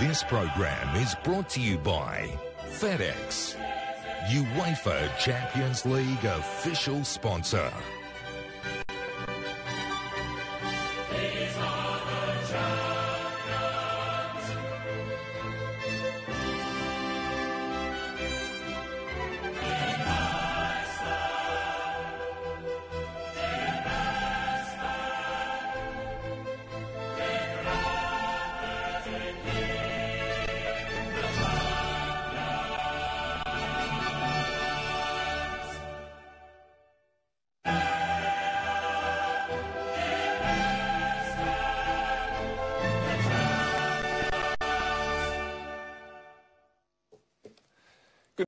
This program is brought to you by FedEx, UEFA Champions League official sponsor.